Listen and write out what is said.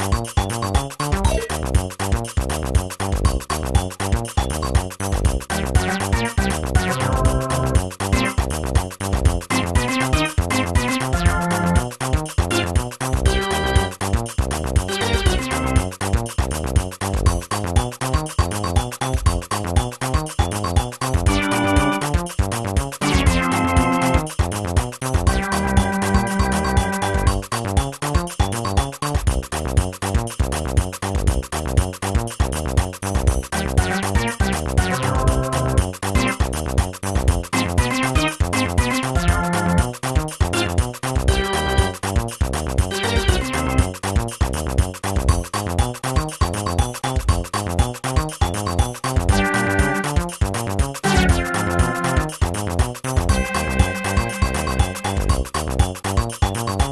now. Thank「